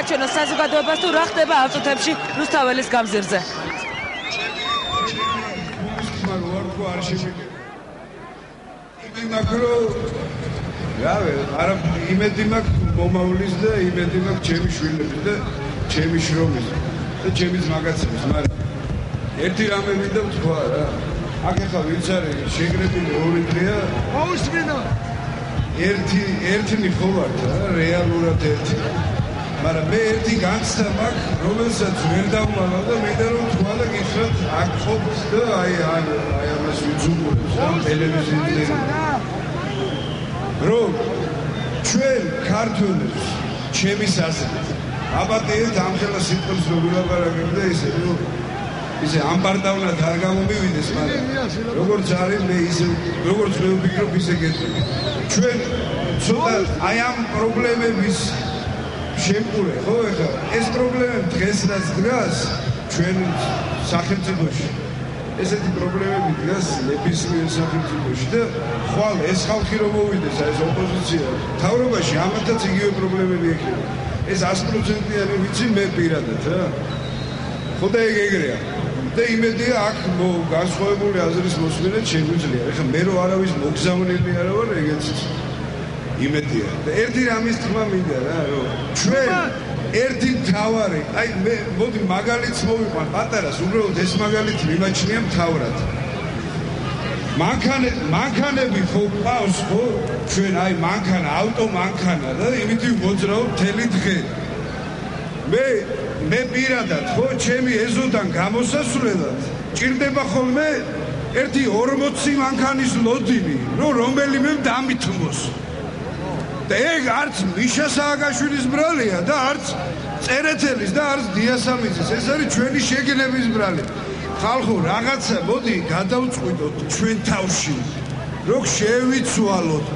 აჩვენოს საზოგადოებას თუ რა ხდება ამ წუთებში რუსთაველის გამზირზე. მაკრო რავე, არა იმედი მაქვს მომავლის და იმედი მაქვს ჩემი შვილების და ჩემი შრომის და ჩემი მაგაცების, მაგრამ ერთი რამე მინდა ვთქვა რა. აქ ახლა ვინც არის შეგრებული ორი დღეა. აუსმინა. ერთი ერთნი ხო ვარ რა, რეალურად ერთი. მაგრამ მე ერთი განცდა მაქვს, რომელსაც ვერ დავმალავ და მე და რომ თქვა და გითხრათ აქ ყოფს და აი აი აი ამას ვიძულებს რა ტელევიზიაზე. რომ ჩვენ ქართულებს ჩემი საზრით აბატეეთ ამხელა სიტყვის რო ვილაპარაკებ და ისე რომ ისე ამბარდავნად არ გამომივიდეს მაგრამ როგორც არის მე ისე როგორც მე ვფიქრობ ისე გეტყვი. ჩვენ ცოტა აი ამ პრობლემების შემკურე ხო ეხლა? ეს პრობლემები დღეს რაც დგას ჩვენ სახელმწიფოში ესეთი პრობლემები დგას ნებისმიერ სახელმწიფოში და ხვალ ეს ხალხი რომ მოვიდეს აი ეს ოპოზიცია თავრობაში ამათაც იგივე პრობლემები ექნება. ეს 100%-იანი ვიცი მე პირადად რა. ხო და ეგ ეგრეა. და იმედია აქ განსხვავებული აზრის მოსმენა შეგვიძლია. ეხლა მე რო არავის მოგზავნილი არა ვარ ეგეც იმედია და ერთი რამის თქმა მინდა რა ჩვენ ერთი თავარი, აი მე მოდი მაგალითს მოვიყვან პატარას, უბრალოდ ეს მაგალითი მიმაჩნია მთავრად. მანქანე მანქანები ხო ყავს ხო? ჩვენ აი მანქანა, ავტო მანქანა და იმითი მოძრაობ თელი დღე. მე მე პირადად ხო ჩემი ეზოდან გამოსასვლელად ჭირდება ხოლმე ერთი 40 მანქანის ლოდინი, რომ რომელიმე დამითმოს. და ეგ არც მიშა სააგაშვილის ბრალია და არც წერეთელის და არც დიასამიძის. ეს არის ჩვენი შეგნების ბრალი. ხალხო რაღაცა მოდი გადავწყვიტოთ ჩვენ თავში. რომ შევიცვალოთ.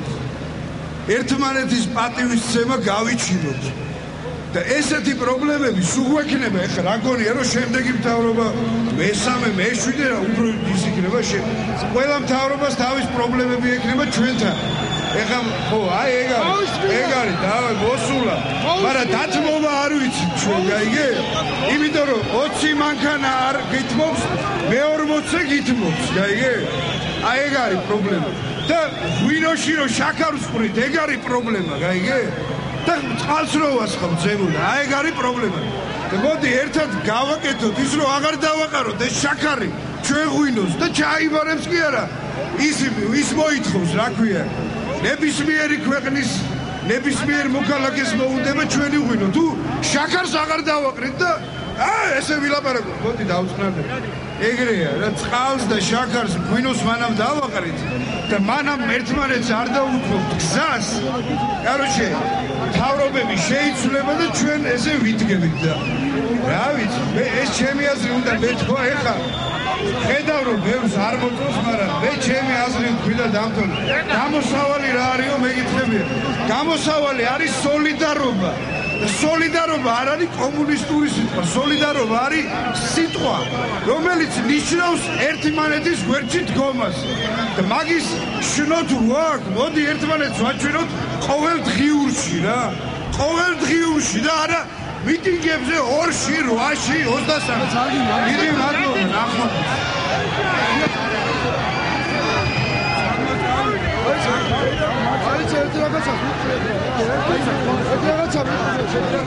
ერთმანეთის პატივისცემა გავიჩინოთ და ესეთი პრობლემები სულ გვექნება. ეხლა რა გონია რომ შემდეგი მთავრობა მესამე მეშვიდე რა უფრო ის იქნება შე ყველა მთავრობას თავის პრობლემები ექნება ჩვენთან. ეხლა ხო აი ეგ არის ეგ არის და მოსულა მაგრამ დათმობა არ ვიცი ჩვენ გაიგე იმიტომ რომ 20 მანქანა არ გითმობს მე 40-ზე გითმობს გაიგე აი ეგ არის პრობლემა. და ღვინოში რომ შაქარს ყვრით ეგ არის პრობლემა გაიგე და წყალს რო ვასხამ ზემოთ აი ეგ არის პრობლემა. და მოდი ერთად გავაკეთოთ. ის რომ აღარ დავაყაროთ ეს შაქარი ჩვენ ღვინოს და ჩაიბარებს კი არა. ის ის მოითხოვს რა ქვია. ნებისმიერი ქვეყნის ნებისმიერ მოქალაქეს მოუნდება ჩვენი ღვინო. თუ შაქარს აღარ დავაყრით და აა ესე ვილაპარაკო მოდი დავწყნარდე ეგრეა რა წყალს და შაქარს ღვინოს მანამ დავაყრით და მანამ ერთმანეთს არ დაუთმობთ გზას კაროჩე თავრობები შეიცვლება და ჩვენ ესე ვიდგებით და რა ვიცი მე ეს ჩემი აზრი უნდა მეთქვა ეხა ხედავ რომ ბევრს არ მოწონს, მაგრამ მე ჩემი აზრი ვთქვი დამთვალე. გამოსავალი რა არისო მეკითხებია. გამოსავალი არის სოლიდარობა. სოლიდარობა არ არის კომუნისტური სიტყვა, სოლიდარობა არის სიტყვა, რომელიც ნიშნავს ერთმანეთის გვერდში დგომას. და მაგის შნოთ ვაკ, მოდი ერთმანეთს ვაჩვენოთ ყოველ დღიურში რა. ყოველ დღიურში და არა მიტინგებზე 2-ში, 8-ში, 23-ში. დიდი მადლობა, ნახო. აი, ეს რაღაცა. ერთ რაღაცა.